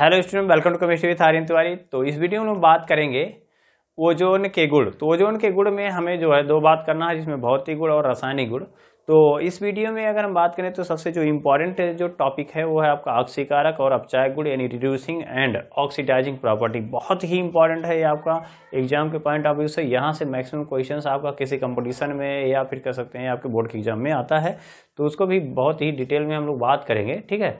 Hello student welcome to chemistry with Aryan Tiwari तो इस video में हम बात करेंगे ओजोन के गुड़ तो ओजोन के गुड़ में हमें जो है दो बात करना है, जिसमें भौतिक गुड़ और रासायनिक गुण। तो इस वीडियो में अगर हम बात करें तो सबसे जो इम्पोर्टेंट जो टॉपिक है, वो है आपका ऑक्सीकारक और अपचाय गुण, यानी रिड्यूसिंग एंड ऑक्सीडाइजिंग प्रॉपर्टी बहुत ही इंपॉर्टेंट है ये आपका एग्ज़ाम के पॉइंट ऑफ़ व्यू से। यहाँ से मैक्सिमम क्वेश्चंस आपका किसी कंपटीशन में या फिर कह सकते हैं आपके बोर्ड के एग्ज़ाम में आता है। तो उसको भी बहुत ही डिटेल में हम लोग बात करेंगे, ठीक है?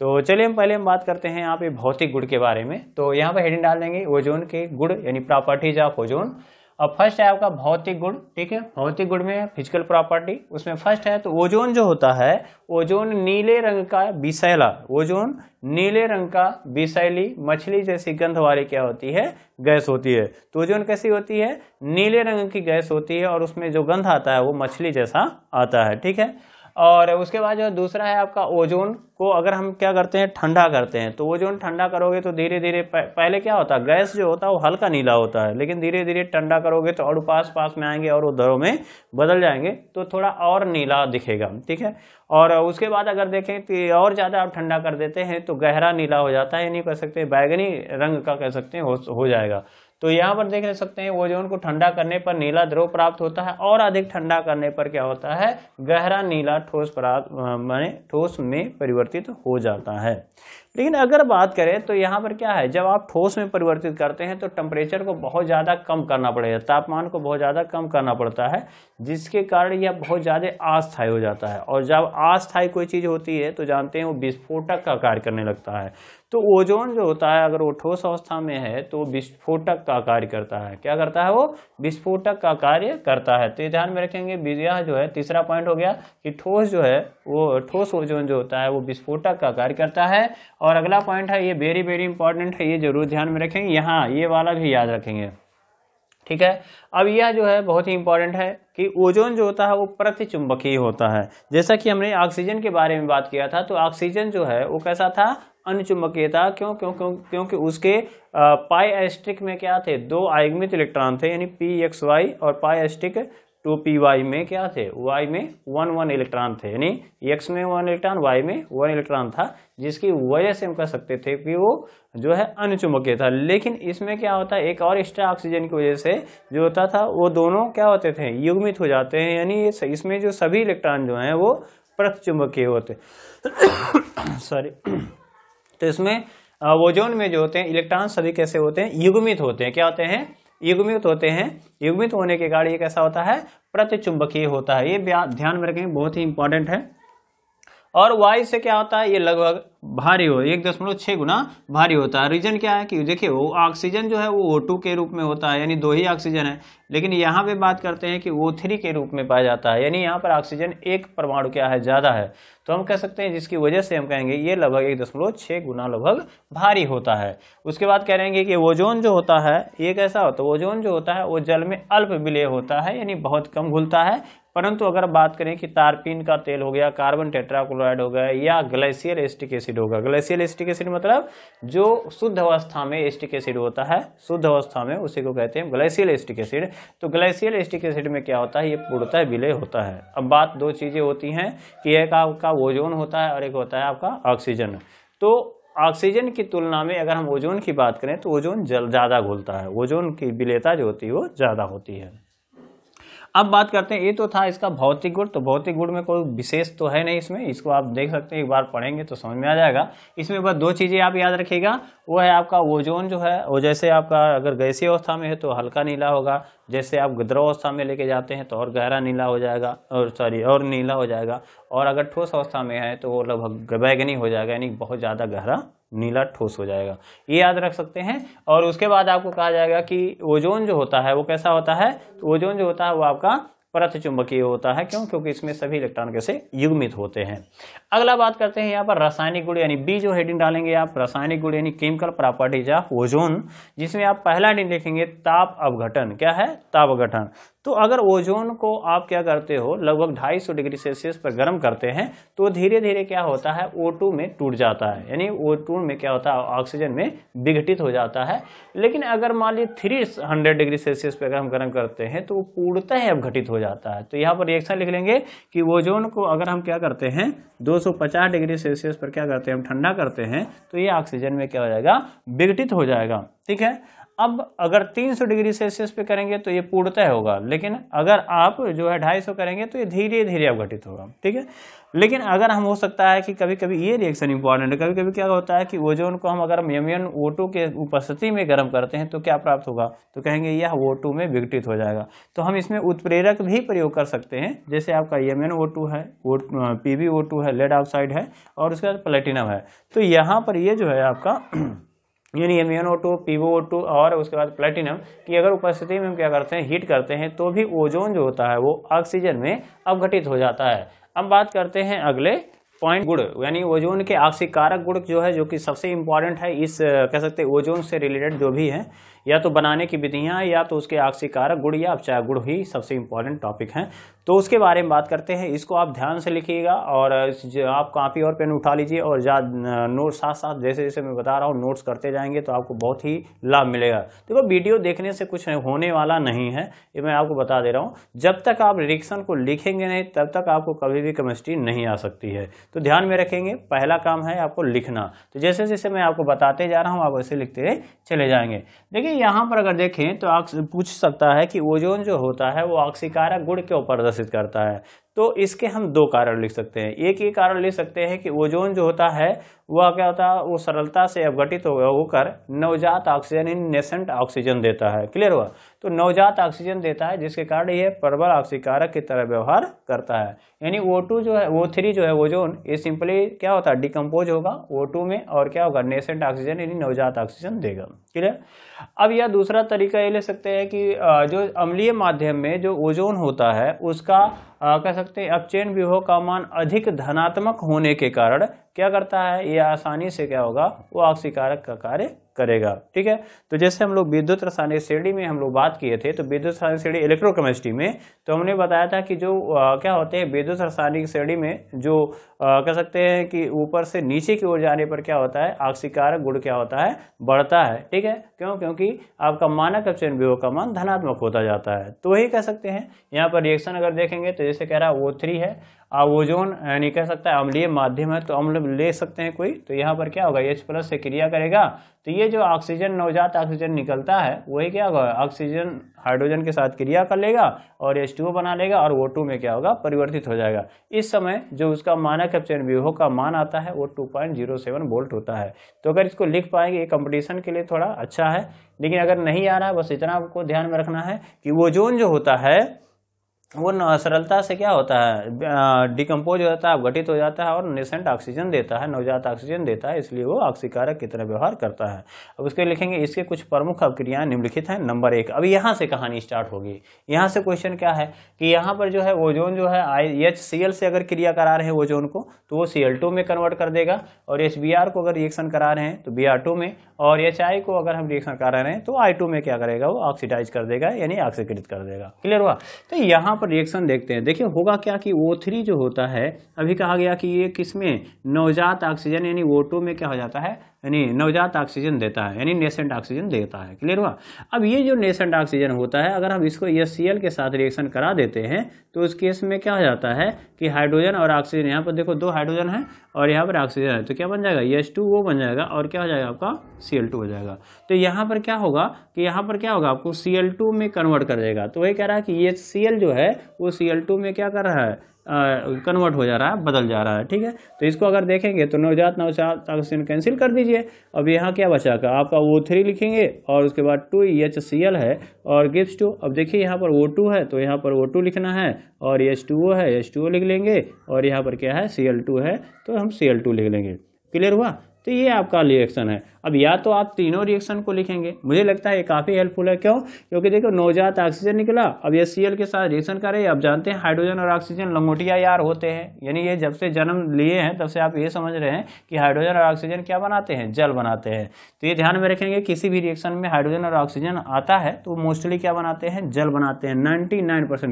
तो चलिए हम पहले हम बात करते हैं यहाँ पे भौतिक गुण के बारे में। तो यहाँ पर हेडिंग डाल देंगे ओजोन के गुण, यानी प्रॉपर्टीज़ ऑफ़ ओजोन अब फ़र्स्ट है आपका भौतिक गुण, ठीक है? भौतिक गुण में फ़िज़िकल प्रॉपर्टी उसमें फ़र्स्ट है तो ओजोन जो होता है ओजोन नीले रंग का विषैला ओजोन नीले रंग का विषैली मछली जैसी गंध वाली क्या होती है? गैस होती है। तो ओजोन कैसी होती है? नीले रंग की गैस होती है और उसमें जो गंध आता है वो मछली जैसा आता है, ठीक है? और उसके बाद जो दूसरा है आपका ओजोन को अगर हम क्या करते हैं ठंडा करते हैं तो ओजोन ठंडा करोगे तो धीरे धीरे पहले क्या होता है गैस जो होता है वो हल्का नीला होता है लेकिन धीरे धीरे ठंडा करोगे तो और पास पास में आएँगे और उधरों में बदल जाएँगे तो थोड़ा और नीला दिखेगा ठीक है? और उसके बाद अगर देखें कि और ज़्यादा आप ठंडा कर देते हैं तो गहरा नीला हो जाता है नहीं कह सकते बैगनी रंग का कह सकते हैं हो, हो जाएगा। तो यहाँ पर देख सकते हैं ओजोन को ठंडा करने पर नीला ध्रुव प्राप्त होता है और अधिक ठंडा करने पर क्या होता है, गहरा नीला ठोस प्राप्त माने ठोस में परिवर्तित हो जाता है। लेकिन अगर बात करें तो यहाँ पर क्या है, जब आप ठोस में परिवर्तित करते हैं तो टेम्परेचर को बहुत ज़्यादा कम करना पड़ेगा, तापमान को बहुत ज़्यादा कम करना पड़ता है, जिसके कारण यह बहुत ज़्यादा अस्थायी हो जाता है। और जब अस्थायी कोई चीज़ होती है तो जानते हैं वो विस्फोटक का कार्य करने लगता है। तो ओजोन जो होता है, अगर वो ठोस अवस्था में है तो विस्फोटक का कार्य करता है। क्या करता है वो? विस्फोटक का कार्य करता है। तो ये ध्यान में रखेंगे यह जो है, तीसरा पॉइंट हो गया कि ठोस जो है, वो ठोस ओजोन जो होता है, वो विस्फोटक का कार्य करता है। और अगला पॉइंट है, ये वेरी वेरी इंपॉर्टेंट है, ये ज़रूर ध्यान में रखेंगे। यहाँ, ये वाला भी याद रखेंगे। ठीक है? अब यह जो है बहुत ही इंपॉर्टेंट है कि ओजोन जो होता है वो प्रतिचुंबकीय होता है। जैसा कि हमने ऑक्सीजन के बारे में बात किया था तो ऑक्सीजन जो है वो कैसा था? अनुचुंबकीय था। क्यों क्यों क्यों, क्योंकि उसके पाई एस्ट्रिक में क्या थे? दो आयुग्मित इलेक्ट्रॉन थे, यानी पी एक्स वाई और pi asterisk two P Y में क्या थे? वाई में वन वन इलेक्ट्रॉन थे, यानी एक्स में वन इलेक्ट्रॉन, वाई में वन इलेक्ट्रॉन था, जिसकी वजह से हम कह सकते थे कि वो जो है अनुचुंबकीय था। लेकिन इसमें क्या होता है? एक और एक्स्ट्रा ऑक्सीजन की वजह से जो होता था, वो दोनों क्या होते थे? युग्मित हो जाते हैं, यानी इसमें जो सभी इलेक्ट्रॉन जो हैं, वो प्रतिचुंबकीय होते सॉरी तो इसमें ओजोन में जो होते हैं, इलेक्ट्रॉन सभी कैसे होते हैं? युग्मित होते हैं। क्या होते हैं? युग्मित होते हैं। युग्मित होने के कारण ये कैसा होता है? प्रतिचुंबकीय होता है। ये ध्यान में रखेंगे बहुत ही इंपॉर्टेंट है। और वायु से क्या होता है? ये लगभग भारी हो, एक दशमलव छः गुना भारी होता है। रीजन क्या है कि देखिए, वो ऑक्सीजन जो है, वो ओ टू के रूप में होता है, यानी दो ही ऑक्सीजन है। लेकिन यहाँ पे बात करते हैं कि ओ थ्री के रूप में पाया जाता है, यानी यहाँ पर ऑक्सीजन एक परमाणु क्या है, ज़्यादा है। तो हम कह सकते हैं, जिसकी वजह से हम कहेंगे, ये लगभग एक दशमलव छः गुना लगभग भारी होता है। उसके बाद कह रहे हैं कि ओजोन जो होता है, ये कैसा होता है? ओजोन जो होता है, वो जल में अल्प विलय होता है, यानी बहुत कम घुलता है। परंतु अगर बात करें कि तारपीन का तेल हो गया कार्बन टेट्राक्लोराइड हो गया, या ग्लेशियल एस्टिक एसिड होगा। ग्लेशियल एस्टिक एसिड मतलब जो शुद्ध अवस्था में एस्टिक एसिड होता है, शुद्ध अवस्था में उसी को कहते हैं ग्लेशियल एस्टिक एसिड। तो ग्लेशियल एस्टिक एसिड में क्या होता है? ये पूर्णतः विलय होता है। अब बात दो चीज़ें होती हैं कि एक आपका ओजोन होता है और एक होता है आपका ऑक्सीजन। तो ऑक्सीजन की तुलना में अगर हम ओजोन की बात करें तो ओजोन जल, ज़्यादा घुलता है। ओजोन की विलेयता जो होती है, वो ज़्यादा होती है। अब बात करते हैं, ये तो था इसका भौतिक गुण तो भौतिक गुण में कोई विशेष तो है नहीं इसमें, इसको आप देख सकते हैं, एक बार पढ़ेंगे तो समझ में आ जाएगा। इसमें बस दो चीज़ें आप याद रखिएगा, वो है आपका ओजोन जो है, वो जैसे आपका अगर गैसीय अवस्था में है तो हल्का नीला होगा, जैसे आप द्रव अवस्था में लेके जाते हैं तो और गहरा नीला हो जाएगा, और सॉरी, और नीला हो जाएगा, और अगर ठोस अवस्था में है तो वो लगभग बैगनी हो जाएगा, यानी बहुत ज़्यादा गहरा नीला ठोस हो जाएगा। ये याद रख सकते हैं। और उसके बाद आपको कहा जाएगा कि ओजोन जो होता है, वो कैसा होता है? तो ओजोन जो होता है, वो आपका परत चुंबकीय होता है। क्यों? क्योंकि इसमें सभी इलेक्ट्रॉन कैसे युग्मित होते हैं। अगला बात करते हैं यहाँ पर रासायनिक गुण, यानी बी जो हेडिंग डालेंगे आप, रासायनिक गुण, यानी केमिकल प्रॉपर्टीज़ ऑफ़ ओजोन जिसमें आप पहला हेडिंग लिखेंगे ताप अवघटन। क्या है? ताप अवघटन। तो अगर ओजोन को आप क्या करते हो, लगभग 250 डिग्री सेल्सियस पर गर्म करते हैं तो धीरे धीरे क्या होता है O2 में टूट जाता है। यानी O2 में क्या होता है, ऑक्सीजन में विघटित हो जाता है। लेकिन अगर मान लीजिए थ्री हंड्रेड डिग्री सेल्सियस पर अगर हम गर्म करते हैं तो वो पूर्णतः अवघटित हो जाता है। तो यहाँ पर रिएक्शन लिख लेंगे कि ओजोन को अगर हम क्या करते हैं 250 डिग्री सेल्सियस पर क्या करते हैं, हम ठंडा करते हैं तो ये ऑक्सीजन में क्या हो जाएगा, विघटित हो जाएगा। ठीक है? अब अगर 300 डिग्री सेल्सियस पे करेंगे तो ये पूर्णतः होगा। लेकिन अगर आप जो है 250 करेंगे तो ये धीरे धीरे अवघटित होगा, ठीक है? लेकिन अगर हम, हो सकता है कि कभी कभी ये रिएक्शन इंपॉर्टेंट है कभी कभी क्या होता है कि ओजोन को हम अगर यमियन ओ के उपस्थिति में गर्म करते हैं तो क्या प्राप्त होगा? तो कहेंगे यह ओ में विघटित हो जाएगा। तो हम इसमें उत्प्रेरक भी प्रयोग कर सकते हैं। जैसे आपका यमियन ओ है पी वी है लेड ऑक्साइड है और उसके बाद प्लेटिनम है। तो यहाँ पर ये जो है आपका यानी ओ टू पीवो टू और उसके बाद प्लेटिनम की अगर उपस्थिति में हम क्या करते हैं हीट करते हैं तो भी ओजोन जो होता है, वो ऑक्सीजन में अवघटित हो जाता है। अब बात करते हैं अगले पॉइंट गुड़ यानी ओजोन के आक्सीकारक गुड़ जो है, जो कि सबसे इंपॉर्टेंट है, इस, कह सकते हैं ओजोन से रिलेटेड जो भी है या तो बनाने की विधियाँ, या तो उसके आक्सीकारक गुड़ या अपचायक गुड़ ही सबसे इंपॉर्टेंट टॉपिक हैं। तो उसके बारे में बात करते हैं। इसको आप ध्यान से लिखिएगा और आप कापी और पेन उठा लीजिए और जा नोट साथ साथ जैसे जैसे मैं बता रहा हूँ नोट्स करते जाएँगे तो आपको बहुत ही लाभ मिलेगा। देखो वीडियो देखने से कुछ होने वाला नहीं है, ये मैं आपको बता दे रहा हूँ। जब तक आप रिएक्शन को लिखेंगे नहीं, तब तक आपको कभी भी केमिस्ट्री नहीं आ सकती है। तो ध्यान में रखेंगे, पहला काम है आपको लिखना। तो जैसे जैसे मैं आपको बताते जा रहा हूँ, आप वैसे लिखते चले जाएँगे। देखिए यहाँ पर अगर देखें तो पूछ सकता है कि ओजोन जो होता है वो ऑक्सीकारक गुड़ क्यों प्रदर्शित करता है? तो इसके हम दो कारण लिख सकते हैं। एक ये कारण लिख सकते हैं कि ओजोन जो होता है, वह क्या होता है? वो सरलता से अवघटित होकर नवजात ऑक्सीजन इन नेसेंट ऑक्सीजन देता है। क्लियर हुआ? तो नवजात ऑक्सीजन देता है, जिसके कारण ये प्रबल ऑक्सीकारक की तरह व्यवहार करता है। यानी O2 जो है ओ थ्री जो है, ओजोन, ये सिंपली क्या होता है? डिकम्पोज होगा O2 में, और क्या होगा? नेसेंट ऑक्सीजन यानी नवजात ऑक्सीजन देगा। क्लियर अब यह दूसरा तरीका ये ले सकते हैं कि जो अम्लीय माध्यम में जो ओजोन होता है, उसका कह सकते हैं अपचयन विभव का मान अधिक धनात्मक होने के कारण क्या करता है? ये आसानी से क्या होगा? वो ऑक्सीकारक का कार्य करेगा। ठीक है? तो जैसे हम लोग विद्युत रासायनिक श्रेणी में हम लोग बात किए थे तो विद्युत रासायनिक श्रेणी इलेक्ट्रोकेमिस्ट्री में तो हमने बताया था कि जो आ, क्या होते हैं विद्युत रासायनिक श्रेणी में जो कह सकते हैं कि ऊपर से नीचे की ओर जाने पर क्या होता है? ऑक्सीकारक गुण क्या होता है? बढ़ता है। ठीक है? क्यों? क्योंकि आपका मानक अपचयन विभव का मान धनात्मक होता जाता है। तो वही कह सकते हैं। यहाँ पर रिएक्शन अगर देखेंगे तो जैसे कह रहा है वो थ्री है ओजोन यानी कह सकता है अम्लीय माध्यम है तो अम्ल ले सकते हैं कोई। तो यहाँ पर क्या होगा? एच प्लस से क्रिया करेगा। तो ये जो ऑक्सीजन नवजात ऑक्सीजन निकलता है, वही क्या होगा? ऑक्सीजन हाइड्रोजन के साथ क्रिया कर लेगा और एच टू बना लेगा और वो टू में क्या होगा? परिवर्तित हो जाएगा। इस समय जो उसका मानक अपचयन विभव का मान आता है, वो टू वोल्ट होता है। तो अगर इसको लिख पाएँगे, ये कंपटीशन के लिए थोड़ा अच्छा है। लेकिन अगर नहीं आ रहा है, बस इतना आपको ध्यान में रखना है कि वो जो होता है वो सरलता से क्या होता है? डिकम्पोज हो जाता है गठित हो जाता है और नेसेंट ऑक्सीजन देता है, नवजात ऑक्सीजन देता है, इसलिए वो ऑक्सीकारक की तरह व्यवहार करता है। अब उसके लिखेंगे, इसके कुछ प्रमुख अवक्रियाएँ निम्नलिखित हैं। नंबर एक अभी यहाँ से कहानी स्टार्ट होगी। यहाँ से क्वेश्चन क्या है? कि यहाँ पर जो है ओजोन जो है आई एच सी एल से अगर क्रिया करा रहे हैं ओजोन को तो वो सी एल टू में कन्वर्ट कर देगा। और एच बी आर को अगर रिएक्शन करा रहे हैं तो बी आर टू में। और एच आई को अगर हम रिएक्शन करा रहे हैं तो आई टू में क्या करेगा? वो ऑक्सीडाइज कर देगा, यानी ऑक्सीकृत कर देगा। क्लियर हुआ? तो यहाँ पर रिएक्शन देखते हैं। देखिए, होगा क्या कि ओ जो होता है, अभी कहा गया कि ये किसमें नवजात ऑक्सीजन यानी ओ में क्या हो जाता है? यानी नवजात ऑक्सीजन देता है, यानी नेसेंट ऑक्सीजन देता है क्लियर हुआ? अब ये जो नेसेंट ऑक्सीजन होता है, अगर हम इसको एस के साथ रिएक्शन करा देते हैं तो उस केस में क्या हो जाता है कि हाइड्रोजन और ऑक्सीजन यहाँ पर देखो दो हाइड्रोजन है और यहाँ पर ऑक्सीजन है तो क्या बन जाएगा? एस वो बन जाएगा और क्या हो जाएगा आपका? सी हो जाएगा। तो यहाँ पर क्या होगा कि यहाँ पर क्या होगा? आपको सी में कन्वर्ट कर देगा। तो वही कह रहा है कि ये सी जो है, वो सी में क्या कर रहा है? कन्वर्ट हो जा रहा है, बदल जा रहा है, ठीक है? तो इसको अगर देखेंगे तो नवजात नवजात ऑक्सीजन कैंसिल कर दीजिए। अब यहाँ क्या बचा का? आपका वो थ्री लिखेंगे और उसके बाद टू एच सी एल है और गिप्स टू अब देखिए यहाँ पर वो टू है तो यहाँ पर वो टू लिखना है और एच टू ओ है एच टू ओ लिख लेंगे और यहाँ पर क्या है? सी एल टू है तो हम सी एल टू लिख लेंगे। क्लियर हुआ? तो ये आपका रिएक्शन है। अब या तो आप तीनों रिएक्शन को लिखेंगे। मुझे लगता है ये काफ़ी हेल्पफुल है। क्यों? क्योंकि देखो, नवजात ऑक्सीजन निकला। अब ये सी के साथ रिएक्शन करे अब जानते हैं हाइड्रोजन और ऑक्सीजन लंगोटिया यार होते हैं। यानी ये जब से जन्म लिए हैं, तब से आप ये समझ रहे हैं कि हाइड्रोजन और ऑक्सीजन क्या बनाते हैं? जल बनाते हैं। तो ये ध्यान में रखेंगे, किसी भी रिएक्शन में हाइड्रोजन और ऑक्सीजन आता है तो मोस्टली क्या बनाते हैं? जल बनाते हैं। नाइन्टी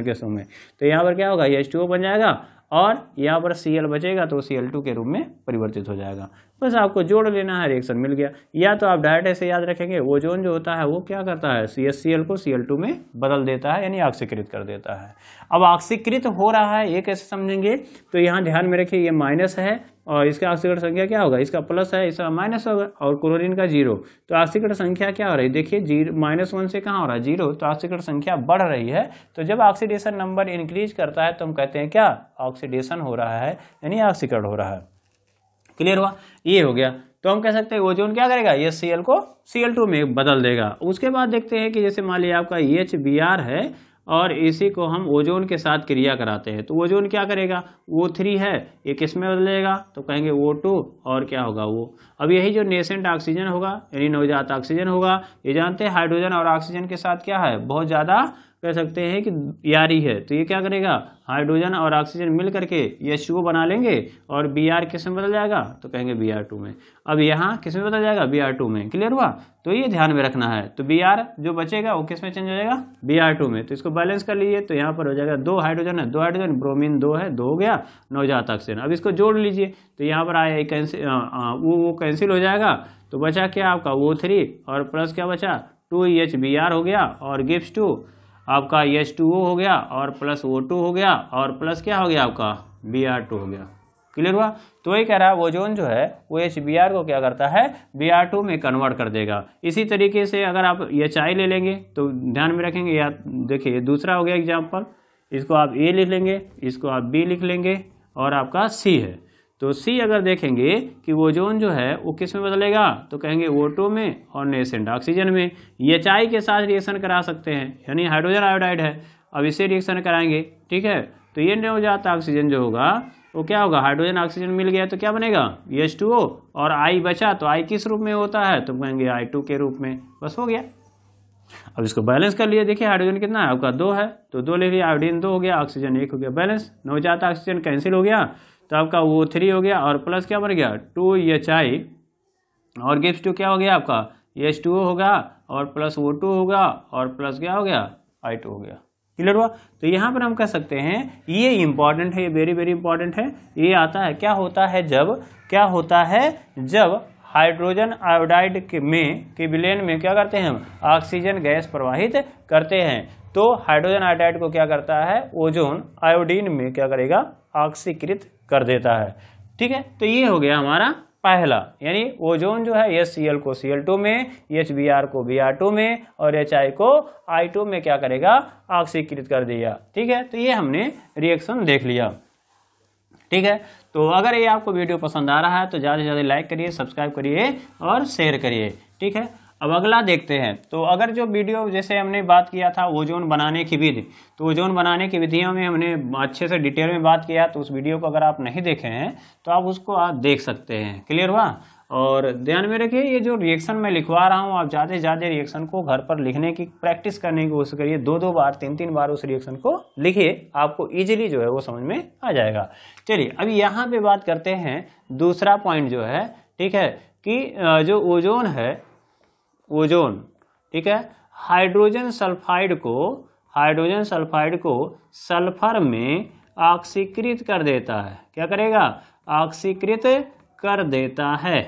केसों में। तो यहाँ पर क्या होगा? एच बन जाएगा। और यहाँ पर सी बचेगा तो सी के रूप में परिवर्तित हो जाएगा। बस आपको जोड़ लेना है रिएक्शन मिल गया। या तो आप डायरेक्ट ऐसे याद रखेंगे ओजोन जो होता है, वो क्या करता है? सी एस सी एल को सी एल टू में बदल देता है, यानी ऑक्सीकृत कर देता है। अब ऑक्सीकृत हो रहा है, ये कैसे समझेंगे? तो यहाँ ध्यान में रखिए, ये माइनस है और इसका ऑक्सीकरण संख्या क्या होगा? इसका प्लस है, इसका माइनस होगा और क्लोरीन का ज़ीरो तो ऑक्सीकरण संख्या क्या हो रही है? देखिए ज़ीरो माइनस वन से कहाँ हो रहा है? ज़ीरो तो ऑक्सीकरण संख्या बढ़ रही है। तो जब ऑक्सीडेशन नंबर इंक्रीज करता है तो हम कहते हैं क्या? ऑक्सीडेशन हो रहा है, यानी ऑक्सीकरण हो रहा है। क्लियर हुआ? ये हो गया। तो हम कह सकते हैं ओजोन क्या करेगा? ये सी को सी में बदल देगा। उसके बाद देखते हैं कि जैसे मान लिया आपका आर है और इसी को हम ओजोन के साथ क्रिया कराते हैं। तो ओजोन क्या करेगा? वो थ्री है, ये किसमें बदलेगा? तो कहेंगे वो टू, और क्या होगा वो? अब यही जो नेसेंट ऑक्सीजन होगा, यानी नवजात ऑक्सीजन होगा, ये जानते हैं हाइड्रोजन और ऑक्सीजन के साथ क्या है? बहुत ज़्यादा कह सकते हैं कि यारी है। तो ये क्या करेगा? हाइड्रोजन और ऑक्सीजन मिल करके ये शू बना लेंगे और बी आर किसमें बदल जाएगा? तो कहेंगे बी आर टू में। अब यहाँ किसमें बदल जाएगा? बी आर टू में। क्लियर हुआ? तो ये ध्यान में रखना है। तो बी आर जो बचेगा वो किसमें चेंज हो जाएगा? बी आर टू में। तो इसको बैलेंस कर लीजिए। तो यहाँ पर हो जाएगा दो हाइड्रोजन है, दो हाइड्रोजन ब्रोमीन दो है, दो हो गया, नवजात ऑक्सीजन अब इसको जोड़ लीजिए। तो यहाँ पर आया कैंसिल वो वो कैंसिल हो जाएगा। तो बचा क्या आपका? वो थ्री और प्लस क्या बचा? टू एच बी आर हो गया और गिफ्ट टू आपका एच टू ओ हो गया और प्लस ओ टू हो गया और प्लस क्या हो गया आपका? बी आर टू हो गया। क्लियर हुआ? तो वही कह रहा है ओजोन जो है, वो एच बी आर को क्या करता है? बी आर टू में कन्वर्ट कर देगा। इसी तरीके से अगर आप एच आई ले लेंगे तो ध्यान में रखेंगे, या देखिए दूसरा हो गया एग्ज़ाम्पल इसको आप ए लिख लेंगे, इसको आप बी लिख लेंगे, और आपका सी है। तो सी अगर देखेंगे कि ओजोन जो है, वो किसमें बदलेगा? तो कहेंगे ओ में और नेसेंट ऑक्सीजन में। एच के साथ रिएक्शन करा सकते हैं, यानी हाइड्रोजन आयोडाइड है। अब इसे रिएक्शन कराएँगे, ठीक है? तो ये नवजात ऑक्सीजन जो होगा, वो क्या होगा? हाइड्रोजन ऑक्सीजन मिल गया तो क्या बनेगा? एच टू ओ और आई बचा तो आई किस रूप में होता है? तो कहेंगे आई टू के रूप में। बस हो गया। अब इसको बैलेंस कर लिए, देखिए हाइड्रोजन कितना है, आपका दो है। तो दो ले लिया आयोडीन दो हो गया ऑक्सीजन एक हो गया बैलेंस नवजात ऑक्सीजन कैंसिल हो गया। तो आपका वो थ्री हो गया और प्लस क्या बन गया? टू एच आई और गिप्स टू क्या हो गया आपका? एच टू होगा और प्लस वो टू होगा और प्लस क्या हो गया? आई टू हो गया। क्लियर हुआ? तो यहाँ पर हम कह सकते हैं, ये इंपॉर्टेंट है, ये वेरी वेरी इंपॉर्टेंट है। ये आता है, क्या होता है जब? क्या होता है जब? हाइड्रोजन आयोडाइड के में, के विलेन में क्या करते हैं हम? ऑक्सीजन गैस प्रवाहित करते हैं। तो हाइड्रोजन आयोडाइड को क्या करता है? ओजोन आयोडीन में क्या करेगा? ऑक्सीकृत कर देता है। ठीक है? तो ये हो गया हमारा पहला। यानी ओजोन जो है एस सी एल को सी एल टू में एच बी आर को बी आर टू में, और एच आई को आई टू में क्या करेगा? ऑक्सीकृत कर दिया। ठीक है? तो ये हमने रिएक्शन देख लिया। ठीक है? तो अगर ये आपको वीडियो पसंद आ रहा है तो ज़्यादा से ज़्यादा लाइक करिए सब्सक्राइब करिए और शेयर करिए, ठीक है? अब अगला देखते हैं। तो अगर जो वीडियो, जैसे हमने बात किया था ओजोन बनाने की विधि तो ओजोन बनाने की विधियों में हमने अच्छे से डिटेल में बात किया तो उस वीडियो को अगर आप नहीं देखे हैं तो आप उसको आप देख सकते हैं। क्लियर हुआ? और ध्यान में रखिए, ये जो रिएक्शन मैं लिखवा रहा हूँ, आप ज़्यादा से ज़्यादा रिएक्शन को घर पर लिखने की प्रैक्टिस करने की कोशिश करिए। दो दो बार तीन तीन बार उस रिएक्शन को लिखिए, आपको ईजिली जो है वो समझ में आ जाएगा। चलिए, अब यहाँ पे बात करते हैं, दूसरा पॉइंट जो है, ठीक है, कि जो ओजोन है, ओजोन, ठीक है, हाइड्रोजन सल्फाइड को, हाइड्रोजन सल्फाइड को सल्फ़र में ऑक्सीकृत कर देता है। क्या करेगा? ऑक्सीकृत कर देता है।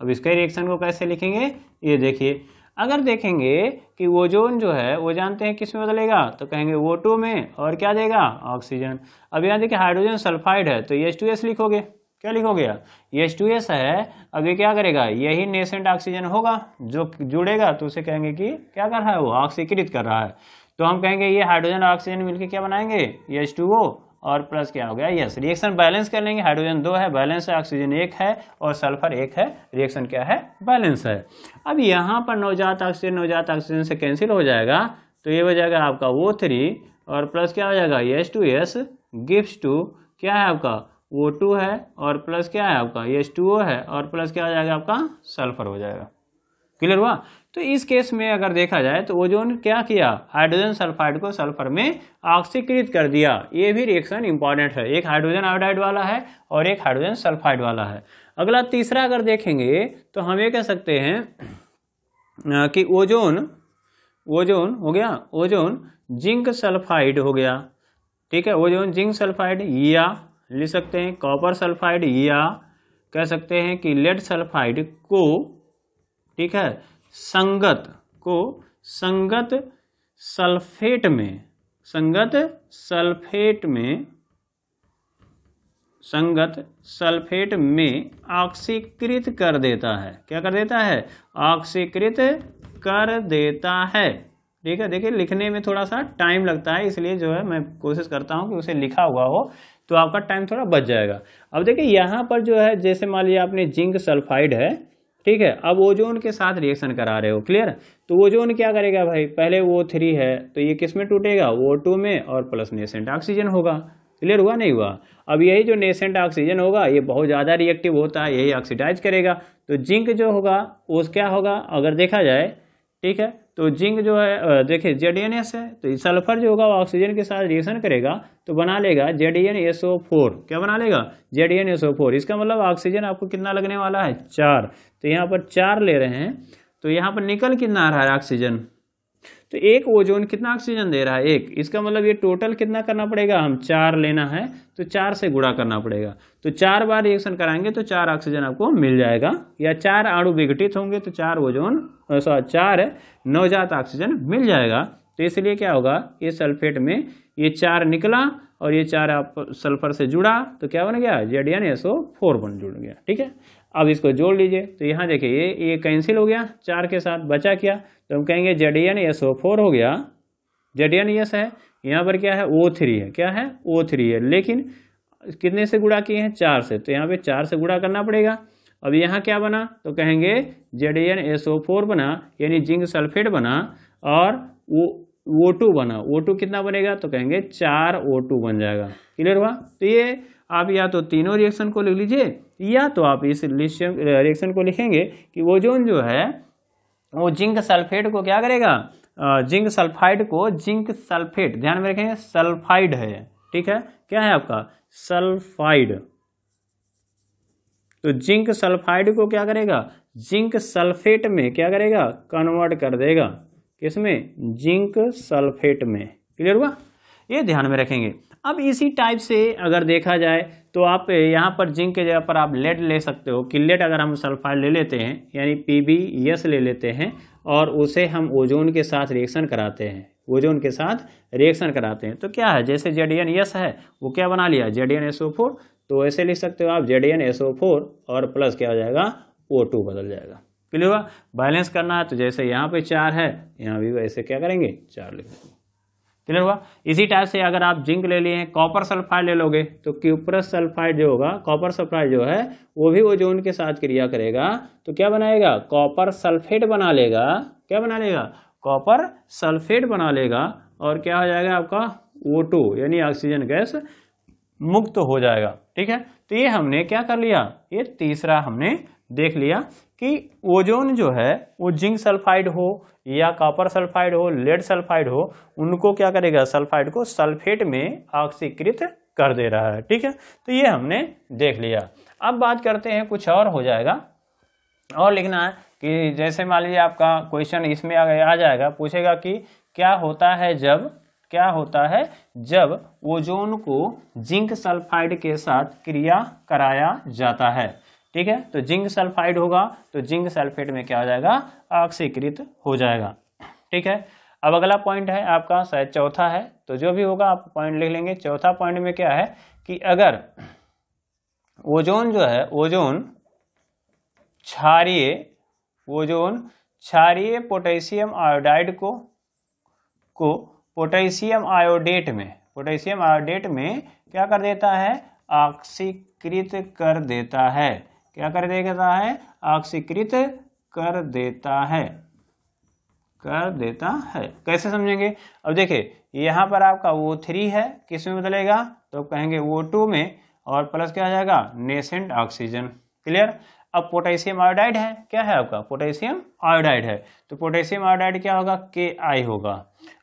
अब इसके रिएक्शन को कैसे लिखेंगे? ये देखिए अगर देखेंगे कि ओजोन जो है, वो जानते हैं किसमें बदलेगा? तो कहेंगे वो टू में, और क्या देगा? ऑक्सीजन। अब यहाँ देखिए हाइड्रोजन सल्फाइड है तो एच टू एस लिखोगे? क्या लिखोगे एच टू एस है अब ये क्या करेगा? यही नेसेंट ऑक्सीजन होगा, जो जुड़ेगा तो उसे कहेंगे कि क्या कर रहा है वो? ऑक्सीकृत कर रहा है। तो हम कहेंगे ये हाइड्रोजन और ऑक्सीजन मिलकर क्या बनाएँगे? एच टू ओ और प्लस क्या हो गया। यस रिएक्शन बैलेंस कर लेंगे। हाइड्रोजन दो है बैलेंस है ऑक्सीजन एक है और सल्फ़र एक है। रिएक्शन क्या है? बैलेंस है। अब यहाँ पर नवजात ऑक्सीजन नवजात ऑक्सीजन से कैंसिल हो जाएगा। तो ये हो जाएगा आपका वो थ्री और प्लस क्या हो जाएगा? एच टू एस गिफ्ट टू क्या है आपका? ओ टू है और प्लस क्या है आपका? एच टू है और प्लस क्या हो जाएगा आपका? सल्फ़र हो जाएगा। क्लियर हुआ? तो इस केस में अगर देखा जाए तो ओजोन क्या किया? हाइड्रोजन सल्फाइड को सल्फ़र में ऑक्सीकृत कर दिया। ये भी रिएक्शन इंपॉर्टेंट है। एक हाइड्रोजन आयोडाइड वाला है और एक हाइड्रोजन सल्फाइड वाला है। अगला तीसरा अगर देखेंगे तो हम ये कह सकते हैं कि ओजोन ओजोन हो गया। ओजोन जिंक सल्फाइड हो गया। ठीक है? ओजोन जिंक सल्फाइड या, लिख सकते हैं कॉपर सल्फाइड या, कह सकते हैं कि लेड सल्फाइड को ठीक है? संगत को संगत सल्फेट में, संगत सल्फेट में, संगत सल्फेट में ऑक्सीकृत कर देता है। क्या कर देता है? ऑक्सीकृत कर देता है। ठीक है? देखिए, लिखने में थोड़ा सा टाइम लगता है, इसलिए जो है मैं कोशिश करता हूँ कि उसे लिखा हुआ हो तो आपका टाइम थोड़ा बच जाएगा। अब देखिए, यहाँ पर जो है, जैसे मान लिया आपने जिंक सल्फाइड है ठीक है? अब ओजोन के साथ रिएक्शन करा रहे हो क्लियर तो ओजोन क्या करेगा भाई? पहले वो थ्री है तो ये किसमें टूटेगा? वो टू में, और प्लस नेसेंट ऑक्सीजन होगा। क्लियर हुआ? नहीं हुआ? अब यही जो नेसेंट ऑक्सीजन होगा, ये बहुत ज़्यादा रिएक्टिव होता है, यही ऑक्सीडाइज करेगा। तो जिंक जो होगा, वो क्या होगा? अगर देखा जाए ठीक है? तो जिंक जो है देखिए जेड एन एस है तो सल्फ़र जो होगा वो ऑक्सीजन के साथ रिएक्शन करेगा तो बना लेगा Z N S O four. क्या बना लेगा? Z N S O four. इसका मतलब ऑक्सीजन आपको कितना लगने वाला है? चार। तो यहाँ पर चार ले रहे हैं तो यहाँ पर निकल कितना आ रहा है ऑक्सीजन? तो एक ओजोन कितना ऑक्सीजन दे रहा है? एक। इसका मतलब ये टोटल कितना करना पड़ेगा? हम चार लेना है तो चार से गुणा करना पड़ेगा। तो चार बार रिएक्शन कराएँगे तो चार ऑक्सीजन आपको मिल जाएगा। या चार अणु विघटित होंगे तो चार ओजोन सॉरी चार नवजात ऑक्सीजन मिल जाएगा। तो इसलिए क्या होगा? ये सल्फेट में ये चार निकला और ये चार आप सल्फ़र से जुड़ा तो क्या बन गया? Z N S O four बन जुड़ गया। ठीक है? अब इसको जोड़ लीजिए। तो यहाँ देखिए, ये ये कैंसिल हो गया, चार के साथ बचा क्या? तो हम कहेंगे Z N S O four हो गया। जेड एन एस है, यहाँ पर क्या है? ओ थ्री है। क्या है? ओ थ्री है। लेकिन कितने से गुड़ा किए हैं? चार से। तो यहाँ पे चार से गुड़ा करना पड़ेगा। अब यहाँ क्या बना? तो कहेंगे Z N S O four बना, यानी जिंक सल्फेट बना, और वो ओ टू बना। ओ टू कितना बनेगा? तो कहेंगे चार ओ टू बन जाएगा। क्लियर हुआ? तो ये आप या तो तीनों रिएक्शन को लिख लीजिए, या तो आप इस रिएक्शन को लिखेंगे कि ओजोन जो है, वो जिंक सल्फेट को क्या करेगा? जिंक सल्फाइड को जिंक सल्फेट, ध्यान में रखेंगे सल्फाइड है, ठीक है? क्या है आपका? सल्फाइड। तो जिंक सल्फाइड को क्या करेगा? जिंक सल्फेट में क्या करेगा? कन्वर्ट कर देगा। किसमें? जिंक सल्फेट में। क्लियर हुआ? ये ध्यान में रखेंगे। अब इसी टाइप से अगर देखा जाए तो आप यहाँ पर जिंक के जगह पर आप लेड ले सकते हो। कि लेड अगर हम सल्फाइड ले लेते हैं, यानी पी बी यस ले लेते हैं, और उसे हम ओजोन के साथ रिएक्शन कराते हैं। ओजोन के साथ रिएक्शन कराते हैं। तो क्या है? जैसे जेड एन यस है, वो क्या बना लिया? Z N S O four तो ऐसे लिख सकते हो आप Z N S O four और प्लस क्या हो जाएगा? ओ टू बदल जाएगा। क्लियर हुआ? बैलेंस करना है तो जैसे यहाँ पे चार है, यहाँ भी वैसे क्या करेंगे? चार लिख देंगे। क्लियर हुआ? इसी टाइप से अगर आप जिंक ले लिए कॉपर सल्फाइड ले लोगे तो क्यूप्रस सल्फाइड जो होगा कॉपर सल्फाइड जो है, वो भी ओजोन के साथ क्रिया करेगा। तो क्या बनाएगा? कॉपर सल्फेट बना लेगा। क्या बना लेगा? कॉपर सल्फेट बना लेगा और क्या हो जाएगा आपका? ओ यानी ऑक्सीजन गैस मुक्त हो जाएगा। ठीक है? तो ये हमने क्या कर लिया? ये तीसरा हमने देख लिया कि ओजोन जो है, वो जिंक सल्फाइड हो या कॉपर सल्फाइड हो लेड सल्फाइड हो, उनको क्या करेगा? सल्फाइड को सल्फेट में ऑक्सीकृत कर दे रहा है, ठीक है? तो ये हमने देख लिया। अब बात करते हैं, कुछ और हो जाएगा। और लिखना है कि जैसे मान लीजिए आपका क्वेश्चन इसमें आ जाएगा, पूछेगा कि क्या होता है जब, क्या होता है जब ओजोन को जिंक सल्फाइड के साथ क्रिया कराया जाता है? ठीक है? तो जिंक सल्फाइड होगा तो जिंक सल्फेट में क्या हो जाएगा? ऑक्सीकृत हो जाएगा। ठीक है? अब अगला पॉइंट है आपका, शायद चौथा है। तो जो भी होगा, आप पॉइंट लिख लेंगे। चौथा पॉइंट में क्या है कि अगर ओजोन जो है, ओजोन क्षारीय ओजोन क्षारीय पोटेशियम आयोडाइड को को पोटेशियम आयोडेट में, पोटेशियम आयोडेट में क्या कर देता है? ऑक्सीकृत कर देता है। क्या कर देता है? ऑक्सीकृत कर देता है। कर देता है। कैसे समझेंगे? अब देखिए, यहाँ पर आपका वो थ्री है, किसमें बदलेगा? तो कहेंगे वो टू में, और प्लस क्या आ जाएगा? नेसेंट ऑक्सीजन क्लियर अब पोटेशियम आयोडाइड है। क्या है आपका? पोटेशियम आयोडाइड है। तो पोटेशियम आयोडाइड क्या होगा? के आई होगा।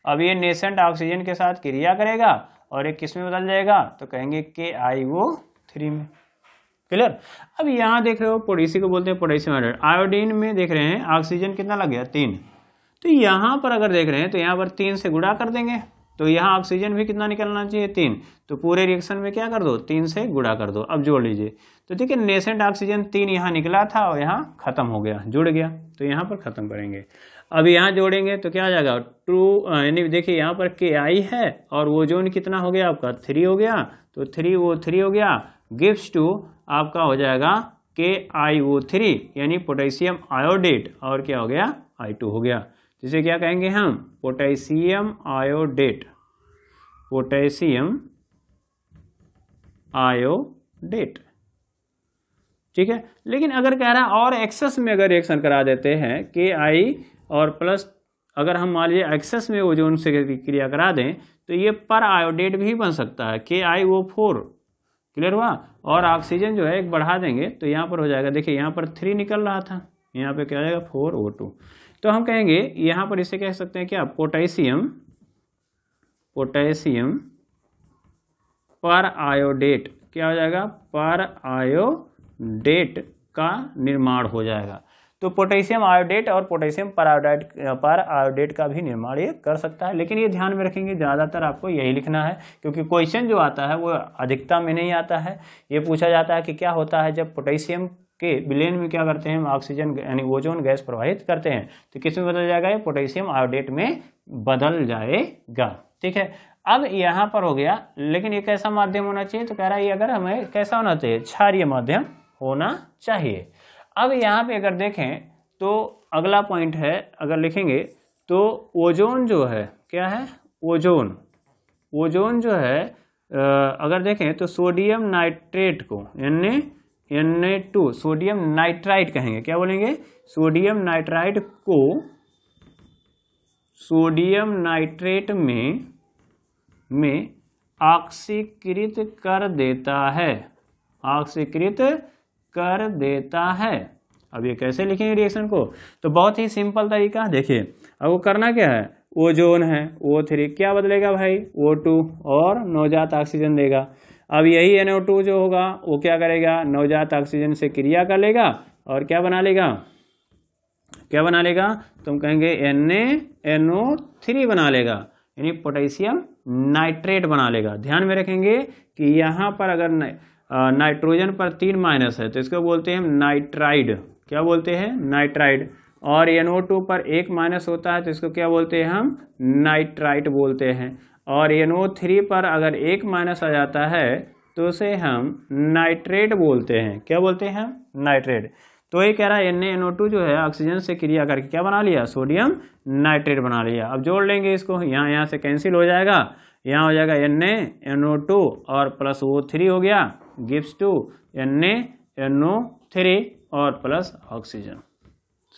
अब ये नेसेंट ऑक्सीजन के साथ क्रिया करेगा, और एक किसमें बदल जाएगा? तो कहेंगे के आई वो थ्री में। क्लियर अब यहाँ देख रहे हो पोटेसी को बोलते हैं पोटेशियम आयोडाइड आयोडीन में देख रहे हैं ऑक्सीजन कितना लग गया? तीन। तो यहाँ पर अगर देख रहे हैं तो यहाँ पर तीन से गुड़ा कर देंगे। तो यहाँ ऑक्सीजन भी कितना निकलना चाहिए? तीन। तो पूरे रिएक्शन में क्या कर दो? तीन से गुड़ा कर दो। अब जोड़ लीजिए। तो देखिए नेसेंट ऑक्सीजन तीन यहाँ निकला था और यहाँ खत्म हो गया, जुड़ गया। तो यहाँ पर खत्म करेंगे। अब यहाँ जोड़ेंगे तो क्या आ जाएगा? टू यानी देखिए, यहाँ पर के आई है और वो जोन कितना हो गया? आपका थ्री हो गया। तो थ्री वो थ्री हो गया। गिफ्ट टू आपका हो जाएगा के आई ओ थ्री यानी पोटेशियम आयोडेट, और क्या हो गया? आई टू हो गया। जिसे क्या कहेंगे हम? Potassium iodate. Potassium iodate. ठीक है? लेकिन अगर कह रहा है और एक्सेस में अगर रिएक्शन करा देते हैं के आई और प्लस अगर हम मान लीजिए एक्सेस में ओजोन से क्रिया करा दें तो ये पर आयोडेट भी बन सकता है। के आई ओ फोर क्लियर हुआ? और ऑक्सीजन जो है, एक बढ़ा देंगे तो यहाँ पर हो जाएगा। देखिए, यहाँ पर थ्री निकल रहा था। यहाँ पे क्या हो जाएगा? फोर ओ टू तो हम कहेंगे, यहाँ पर इसे कह सकते हैं क्या? पोटेशियम पोटेशियम पर आयोडेट क्या हो जाएगा? पर आयोडेट का निर्माण हो जाएगा। तो पोटेशियम आयोडेट और पोटेशियम पर पर आयोडेट का भी निर्माण ये कर सकता है। लेकिन ये ध्यान में रखेंगे, ज़्यादातर आपको यही लिखना है, क्योंकि क्वेश्चन जो आता है वो अधिकता में नहीं आता है। ये पूछा जाता है कि क्या होता है जब पोटेशियम के विलेन में क्या करते हैं ऑक्सीजन, यानी ओजोन गैस प्रवाहित करते हैं तो किसमें बदल जाएगा? ये पोटेशियम आयोडेट में बदल जाएगा। ठीक है? अब यहाँ पर हो गया, लेकिन ये कैसा माध्यम होना चाहिए? तो कह रहा है, ये अगर हमें, कैसा होना चाहिए? क्षारिय माध्यम होना चाहिए। अब यहाँ पे अगर देखें तो अगला पॉइंट है, अगर लिखेंगे तो ओजोन जो है, क्या है? ओजोन। ओजोन जो है अगर देखें तो सोडियम नाइट्रेट को N N A two sodium nitrite कहेंगे। क्या बोलेंगे? सोडियम नाइट्राइट को, सोडियम नाइट्रेट में में ऑक्सीकृत कर देता है। ऑक्सीकृत कर देता है। अब ये कैसे लिखेंगे रिएक्शन को? तो बहुत ही सिंपल तरीका, देखिए, अब वो करना क्या है? ओजोन है ओ थ्री क्या बदलेगा भाई? ओ टू और नवजात ऑक्सीजन देगा। अब यही एन टू जो होगा, वो क्या करेगा? नवजात ऑक्सीजन से क्रिया कर लेगा और क्या बना लेगा? क्या बना लेगा? तुम कहेंगे एन एन ओ थ्री बना लेगा, यानी पोटेशियम नाइट्रेट बना लेगा। ध्यान में रखेंगे कि यहाँ पर अगर नाइट्रोजन पर तीन माइनस है तो इसको बोलते हैं नाइट्राइड। क्या बोलते हैं? नाइट्राइड। और एनओ टू पर एक माइनस होता है तो इसको क्या बोलते हैं हम? नाइट्राइट बोलते हैं। और थ्री पर अगर एक माइनस आ जाता है तो उसे हम नाइट्रेट बोलते हैं। क्या बोलते हैं नाइट्रेट। तो ये कह रहा है एन एन जो है, ऑक्सीजन से क्रिया करके क्या बना लिया? सोडियम नाइट्रेट बना लिया। अब जोड़ लेंगे इसको। यहाँ यहाँ से कैंसिल हो जाएगा। यहाँ हो जाएगा एन एन और प्लस ओ थ्री हो गया। गिव्स टू एन थ्री और प्लस ऑक्सीजन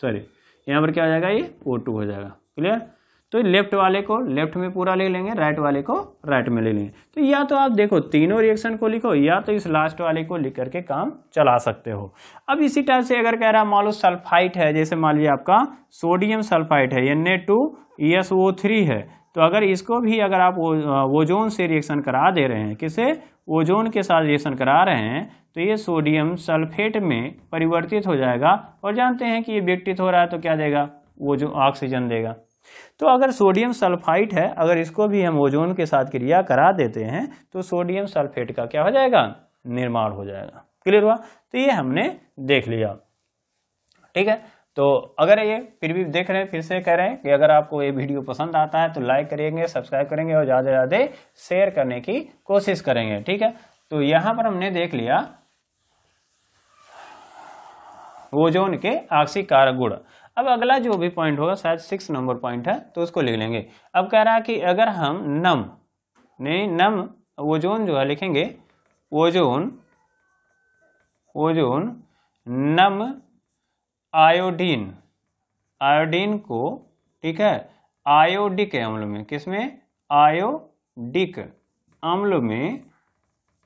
सॉरी यहाँ पर क्या हो जाएगा? ये ओ टू हो जाएगा. क्लियर तो लेफ़्ट वाले को लेफ़्ट में पूरा ले लेंगे राइट वाले को राइट में ले लेंगे. तो या तो आप देखो, तीनों रिएक्शन को लिखो, या तो इस लास्ट वाले को लिख करके काम चला सकते हो. अब इसी टाइप से अगर कह रहा मान लो सल्फाइट है, जैसे मान लीजिए आपका सोडियम सल्फाइट है N A two S O three है. तो अगर इसको भी अगर आप ओजोन से रिएक्शन करा दे रहे हैं, किसे? ओजोन के साथ रिएक्शन करा रहे हैं तो ये सोडियम सल्फेट में परिवर्तित हो जाएगा और जानते हैं कि ये विकटित हो रहा है तो क्या देगा? वो जो ऑक्सीजन देगा। तो अगर सोडियम सल्फाइट है, अगर इसको भी हम ओजोन के साथ क्रिया करा देते हैं तो सोडियम सल्फेट का क्या हो जाएगा? निर्माण हो जाएगा। क्लियर हुआ? तो ये हमने देख लिया। ठीक है? तो अगर ये फिर भी देख रहे हैं, फिर से कह रहे हैं कि अगर आपको ये वीडियो पसंद आता है तो लाइक करेंगे सब्सक्राइब करेंगे और ज़्यादा से ज़्यादा शेयर करने की कोशिश करेंगे, ठीक है? तो यहाँ पर हमने देख लिया ओजोन के आक्सीय कारक गुण अब अगला जो भी पॉइंट होगा, शायद सिक्स नंबर पॉइंट है तो उसको लिख लेंगे। अब कह रहा है कि अगर हम नम नहीं नम ओजोन जो है लिखेंगे, ओजोन ओजोन नम आयोडीन आयोडीन को, ठीक है, आयोडिक अम्ल में, किसमें? आयोडिक अम्ल में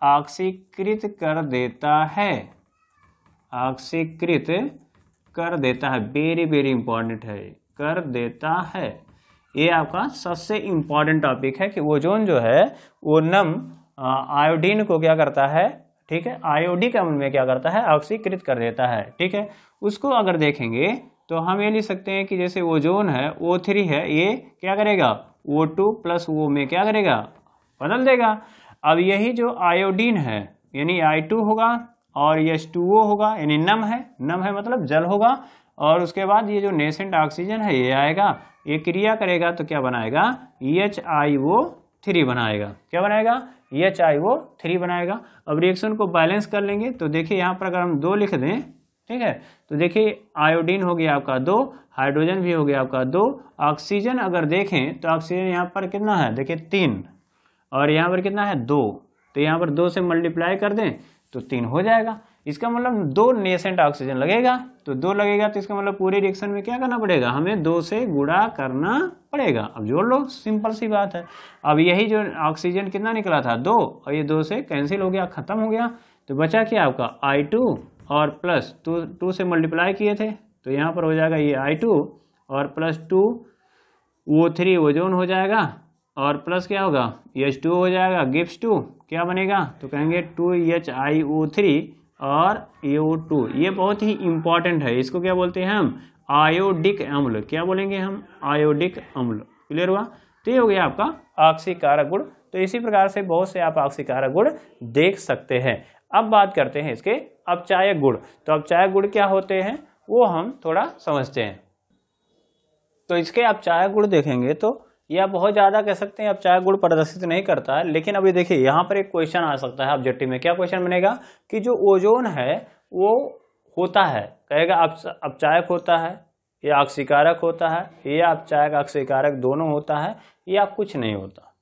ऑक्सीकृत कर देता है। ऑक्सीकृत कर देता है वेरी वेरी इंपॉर्टेंट है, कर देता है। ये आपका सबसे इंपॉर्टेंट टॉपिक है कि ओजोन जो है, वो नम आयोडीन को क्या करता है, ठीक है, आयोडिक अम्ल में क्या करता है ऑक्सीकृत कर देता है, ठीक है। उसको अगर देखेंगे तो हम ये लिख सकते हैं कि जैसे ओजोन है ओ थ्री है, ये क्या करेगा? ओ टू प्लस ओ में क्या करेगा? बदल देगा। अब यही जो आयोडीन है, यानी आई टू होगा, और एच टू ओ होगा, यानी नम है। नम है मतलब जल होगा। और उसके बाद ये जो नेसेंट ऑक्सीजन है, ये आएगा। ये क्रिया करेगा तो क्या बनाएगा? एच आई ओ थ्री बनाएगा। क्या बनाएगा? एच आई ओ थ्री बनाएगा। अब रिएक्शन को बैलेंस कर लेंगे तो देखिए यहाँ पर अगर हम दो लिख दें ठीक है? तो देखिए आयोडीन हो गया आपका दो हाइड्रोजन भी हो गया आपका दो। ऑक्सीजन अगर देखें तो ऑक्सीजन यहाँ पर कितना है? देखिए, तीन। और यहाँ पर कितना है? दो। तो यहाँ पर दो से मल्टीप्लाई कर दें तो तीन हो जाएगा। इसका मतलब दो नेसेंट ऑक्सीजन लगेगा। तो दो लगेगा तो इसका मतलब पूरे रिएक्शन में क्या करना पड़ेगा? हमें दो से गुड़ा करना पड़ेगा। अब जोड़ लो सिंपल सी बात है। अब यही जो ऑक्सीजन कितना निकला था? दो। और ये दो से कैंसिल हो गया, खत्म हो गया। तो बचा क्या आपका? आई टू और प्लस टू टू से मल्टीप्लाई किए थे तो यहाँ पर हो जाएगा ये आई टू और प्लस टू वो थ्री ओजोन हो जाएगा। और प्लस क्या होगा? एच टू हो जाएगा गिप्स टू क्या बनेगा? तो कहेंगे two H I O three और ए ओ टू ये बहुत ही इंपॉर्टेंट है, इसको क्या बोलते हैं हम? आयोडिक अम्ल। क्या बोलेंगे हम? आयोडिक अम्ल। क्लियर हुआ? तो ये हो गया आपका ऑक्सीकारक गुण। तो इसी प्रकार से बहुत से आप ऑक्सीकारक गुण देख सकते हैं। अब बात करते हैं इसके अपचायक गुण। तो अपचायक गुण क्या होते हैं? वो हम थोड़ा समझते हैं। तो इसके अपचायक गुण देखेंगे तो यह बहुत ज़्यादा कह सकते हैं अपचायक गुण प्रदर्शित नहीं करता है, लेकिन अभी देखिए, यहाँ पर एक क्वेश्चन आ सकता है ऑब्जेक्टिव में। क्या क्वेश्चन बनेगा? कि जो ओजोन है, वो होता है। कहेगा अपचायक होता है, या अक्षिकारक होता है, या अपचायक ऑक्सीकारक दोनों होता है, या कुछ नहीं होता।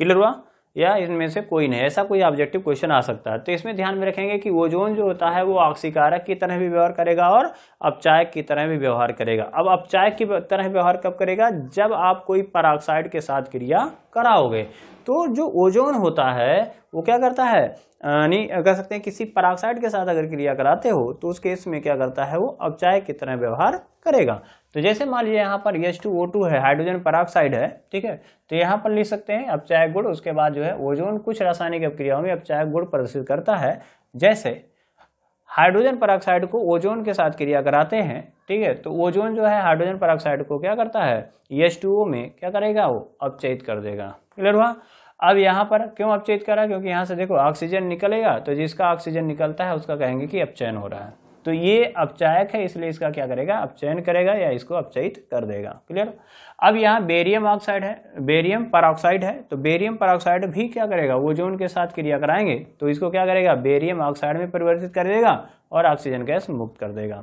क्लियर हुआ? या इनमें से कोई नहीं, ऐसा कोई ऑब्जेक्टिव क्वेश्चन आ सकता है। तो इसमें ध्यान में रखेंगे कि ओजोन जो होता है वो ऑक्सीकारक की तरह भी व्यवहार करेगा और अपचायक की तरह भी व्यवहार करेगा। अब अपचायक की तरह व्यवहार कब करेगा? जब आप कोई पराक्साइड के साथ क्रिया कराओगे। तो जो ओजोन होता है, वो क्या करता है? यानी कह सकते हैं किसी पराक्साइड के साथ अगर क्रिया कराते हो तो उस केस में क्या करता है? वो अपचायक की तरह व्यवहार करेगा। तो जैसे मान लीजिए यहाँ पर एच टू ओ टू है हाइड्रोजन पराक्साइड है, ठीक है? तो यहाँ पर लिख सकते हैं अपचायक गुण, उसके बाद जो है ओजोन कुछ रासायनिक अपक्रियाओं में अपचायक गुण प्रदर्शित करता है। जैसे हाइड्रोजन पराक्साइड को ओजोन के साथ क्रिया कराते हैं, ठीक है? तो ओजोन जो है हाइड्रोजन पराक्साइड को क्या करता है? एच टू ओ में क्या करेगा वो? अपचयित कर देगा। क्लियर हुआ? अब यहाँ पर क्यों अपचयित करा? क्योंकि यहाँ से देखो ऑक्सीजन निकलेगा तो जिसका ऑक्सीजन निकलता है उसका कहेंगे कि अपचयन हो रहा है। तो ये अपचायक है, इसलिए इसका क्या करेगा? अपचयन करेगा या इसको अपचयित कर देगा। क्लियर अब यहाँ बेरियम ऑक्साइड है, बेरियम परऑक्साइड है तो बेरियम परऑक्साइड भी क्या करेगा? वो जो उनके साथ क्रिया कराएँगे तो इसको क्या करेगा? बेरियम ऑक्साइड में परिवर्तित कर देगा और ऑक्सीजन गैस मुक्त कर देगा।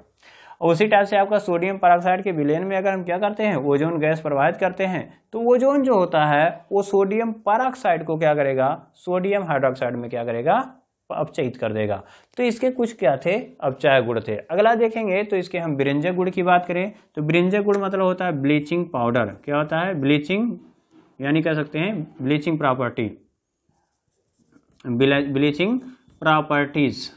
उसी टाइप से आपका सोडियम परऑक्साइड के विलेन में अगर हम क्या करते हैं? ओजोन गैस प्रवाहित करते हैं तो ओजोन जो होता है, वो सोडियम परऑक्साइड को क्या करेगा? सोडियम हाइड्रोक्साइड में क्या करेगा? अपचयित कर देगा। तो इसके कुछ क्या थे? अपचाय गुण थे। अगला देखेंगे तो इसके हम ब्रिंजक गुण की बात करें। तो ब्रिंजक गुण मतलब होता है ब्लीचिंग पाउडर क्या होता है? ब्लीचिंग यानी कह सकते हैं ब्लीचिंग प्रॉपर्टी ब्लीचिंग प्रॉपर्टीज़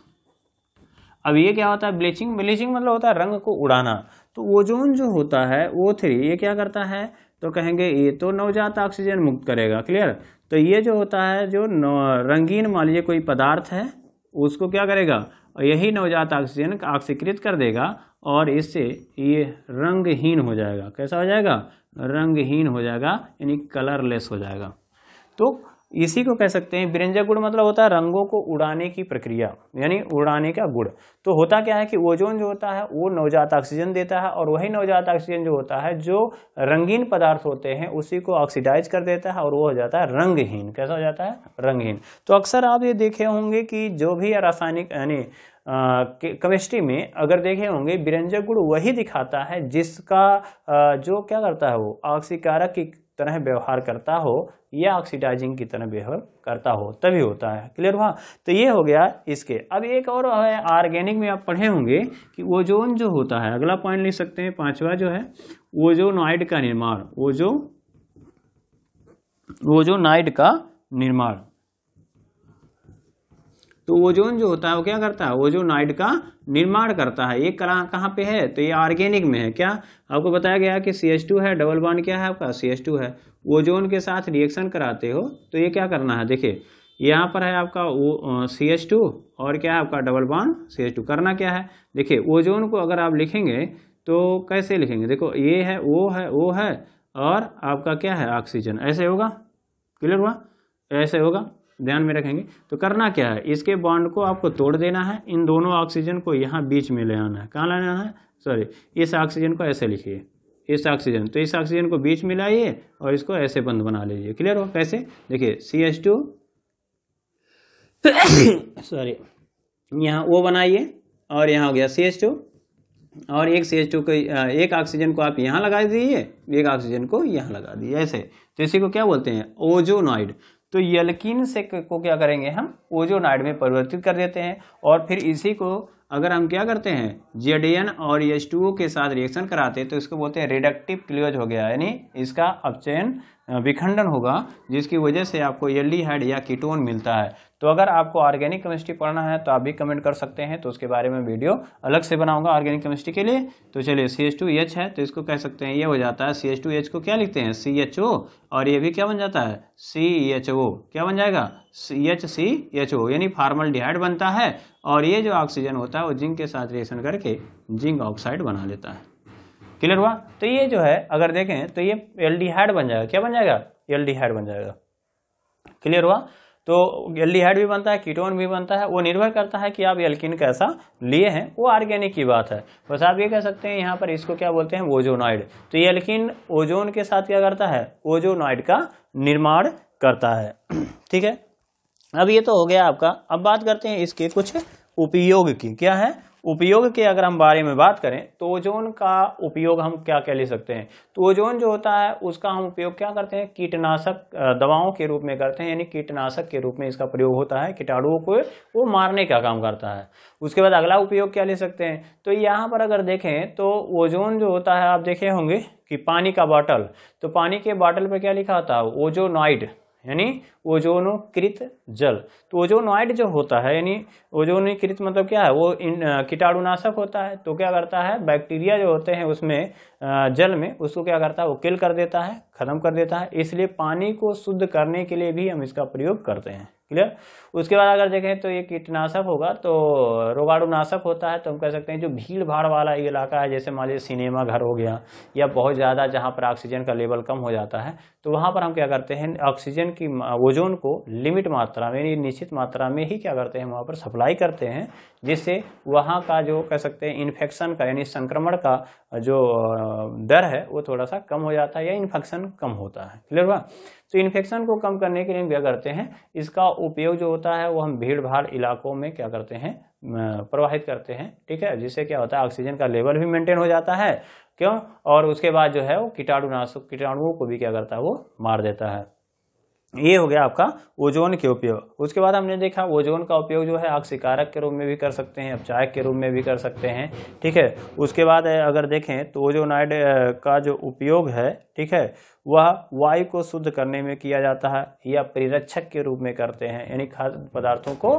अब ये क्या होता है? ब्लीचिंग ब्लीचिंग मतलब होता है रंग को उड़ाना। तो ओजोन जो होता है ओ थ्री ये क्या करता है? तो कहेंगे ये तो नवजात ऑक्सीजन मुक्त करेगा। क्लियर तो ये जो होता है, जो रंगीन मान लीजिए कोई पदार्थ है, उसको क्या करेगा? यही नवजात ऑक्सीजन ऑक्सीकृत कर देगा और इससे ये रंगहीन हो जाएगा। कैसा हो जाएगा? रंगहीन हो जाएगा, यानी कलरलेस हो जाएगा। तो इसी को कह सकते हैं, बिरंजा गुड़ मतलब होता है रंगों को उड़ाने की प्रक्रिया, यानी उड़ाने का गुड़। तो होता क्या है कि ओजोन जो होता है, वो नवजात ऑक्सीजन देता है और वही नवजात ऑक्सीजन जो होता है, जो रंगीन पदार्थ होते हैं, उसी को ऑक्सीडाइज कर देता है और वो हो जाता है रंगहीन। कैसा हो जाता है? रंगहीन। तो अक्सर आप ये देखे होंगे कि जो भी रासायनिक, यानी केमिस्ट्री में अगर देखे होंगे बिरंजक गुड़ वही दिखाता है जिसका जो क्या करता है वो ऑक्सीकारक की तरह व्यवहार करता हो या ऑक्सीडाइजिंग की तरह व्यवहार करता हो, तभी होता है। क्लियर हुआ? तो ये हो गया इसके। अब एक और है ऑर्गेनिक में आप पढ़े होंगे कि ओजोन जो होता है, अगला पॉइंट लिख सकते हैं, पांचवा जो है ओजोनाइड का निर्माण ओजो ओजोनाइड का निर्माण। तो ओजोन जो होता है, वो क्या करता है? ओजोनाइड का निर्माण करता है। ये कहाँ पे है? तो ये ऑर्गेनिक में है। क्या? आपको बताया गया कि सी एच टू है डबल बॉन्ड क्या है आपका? सी एच टू है। ओजोन के साथ रिएक्शन कराते हो तो ये क्या करना है? देखिए, यहाँ पर है आपका ओ सी एच टू और क्या है आपका double bond C H two करना क्या है? देखिए ओजोन को अगर आप लिखेंगे तो कैसे लिखेंगे? देखो, ये है, वो है वो है और आपका क्या है? ऑक्सीजन ऐसे होगा? क्लियर हुआ? ऐसे होगा? ध्यान में रखेंगे। तो करना क्या है? इसके बॉन्ड को आपको तोड़ देना है। इन दोनों ऑक्सीजन को यहाँ बीच में ले आना है। कहाँ लाना है? सॉरी इस ऑक्सीजन को ऐसे लिखिए। इस ऑक्सीजन तो इस ऑक्सीजन को बीच में लाइए और इसको ऐसे बंद बना लीजिए। क्लियर हो? कैसे? देखिए सी एच टू सॉरी यहाँ वो बनाइए और यहाँ हो गया सी एच टू और एक सी एच टू को एक ऑक्सीजन को आप यहाँ लगा दीजिए, एक ऑक्सीजन को यहाँ लगा दीजिए, ऐसे। तो इसी को क्या बोलते हैं? ओजोनॉइड तो यलकिन से को क्या करेंगे हम? ओजोनाइड में परिवर्तित कर देते हैं और फिर इसी को अगर हम क्या करते हैं जेड और एच के साथ रिएक्शन कराते हैं तो इसको बोलते हैं रिडक्टिव क्लोज हो गया, यानी इसका अपचयन विखंडन होगा, जिसकी वजह से आपको एल्डिहाइड या कीटोन मिलता है। तो अगर आपको ऑर्गेनिक केमिस्ट्री पढ़ना है तो आप भी कमेंट कर सकते हैं तो उसके बारे में वीडियो अलग से बनाऊँगा ऑर्गेनिक केमिस्ट्री के लिए। तो चलिए सी एच टू एच है तो इसको कह सकते हैं, ये हो जाता है सी एच टू एच को क्या लिखते हैं? सी एच ओ और ये भी क्या बन जाता है? सी एच ओ क्या बन जाएगा? C H C H O यानी फार्मल डिहाइड बनता है, और ये जो ऑक्सीजन होता है, वो जिंक के साथ रिएक्शन करके जिंक ऑक्साइड बना लेता है। क्लियर हुआ? तो ये जो है, अगर देखें तो ये एल्डिहाइड बन जाएगा। क्या बन जाएगा? एल्डिहाइड बन जाएगा। क्लियर हुआ? तो एल्डिहाइड भी बनता है कीटोन भी बनता है, वो निर्भर करता है कि आप एल्किन कैसा लिए हैं। वो ऑर्गेनिक की बात है। बस आप ये कह सकते हैं, यहाँ पर इसको क्या बोलते हैं? ओजोनाइड तो ये एल्किन ओजोन के साथ क्या करता है? ओजोनाइड का निर्माण करता है। ठीक है? अब ये तो हो गया आपका। अब बात करते हैं इसके कुछ उपयोग की। क्या है? उपयोग के अगर हम बारे में बात करें तो ओजोन का उपयोग हम क्या क्या ले सकते हैं? तो ओजोन जो होता है, उसका हम उपयोग क्या करते हैं? कीटनाशक दवाओं के रूप में करते हैं, यानी कीटनाशक के रूप में इसका प्रयोग होता है। कीटाणुओं को वो मारने का काम करता है। उसके बाद अगला उपयोग क्या ले सकते हैं? तो यहाँ पर अगर देखें तो ओजोन जो होता है, आप देखे होंगे कि पानी का बॉटल। तो पानी के बॉटल पर क्या लिखा होता है ओजोनाइड। यानी ओजोनोकृत जल। तो ओजोनॉइड जो होता है, यानी ओजोनोकृत मतलब क्या है? वो कीटाणुनाशक होता है तो क्या करता है? बैक्टीरिया जो होते हैं उसमें जल में, उसको क्या करता है? वो किल कर देता है, ख़त्म कर देता है। इसलिए पानी को शुद्ध करने के लिए भी हम इसका प्रयोग करते हैं। क्लियर उसके बाद अगर देखें तो ये कीटनाशक होगा तो रोगाणुनाशक होता है तो हम कह सकते हैं जो भीड़ भाड़ वाला इलाका है, जैसे मान लीजिए सिनेमा घर हो गया, या बहुत ज़्यादा जहाँ पर ऑक्सीजन का लेवल कम हो जाता है तो वहाँ पर हम क्या करते हैं, ऑक्सीजन की ओजोन को लिमिट मात्रा में, यानी निश्चित मात्रा में ही क्या करते हैं, वहाँ पर सप्लाई करते हैं, जिससे वहाँ का जो कह सकते हैं इन्फेक्शन का, यानी संक्रमण का जो दर है, वो थोड़ा सा कम हो जाता है या इन्फेक्शन कम होता है। क्लियर हुआ? तो इन्फेक्शन को कम करने के लिए हम क्या करते हैं, इसका उपयोग जो होता है वो हम भीड़ भाड़ इलाकों में क्या करते हैं प्रवाहित करते हैं, ठीक है? जिससे क्या होता है ऑक्सीजन का लेवल भी मेंटेन हो जाता है, क्यों? और उसके बाद जो है वो कीटाणुनाशक कीटाणुओं को भी क्या करता है, वो मार देता है। ये हो गया आपका ओजोन के उपयोग। उसके बाद हमने देखा ओजोन का उपयोग जो है ऑक्सीकारक के रूप में भी कर सकते हैं अपचायक के रूप में भी कर सकते हैं, ठीक है? उसके बाद अगर देखें तो ओजोनाइड का जो उपयोग है, ठीक है? वह वायु को शुद्ध करने में किया जाता है या परिरक्षक के रूप में करते हैं, यानी खाद्य पदार्थों को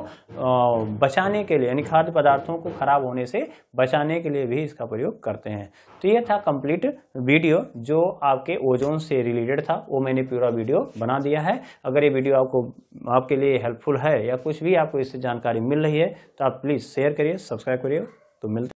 बचाने के लिए, यानी खाद्य पदार्थों को खराब होने से बचाने के लिए भी इसका प्रयोग करते हैं। तो ये था कंप्लीट वीडियो जो आपके ओजोन से रिलेटेड था, वो मैंने पूरा वीडियो बना दिया है। अगर ये वीडियो आपको, आपके लिए हेल्पफुल है या कुछ भी आपको इससे जानकारी मिल रही है तो आप प्लीज़ शेयर करिए सब्सक्राइब करिए तो मिलते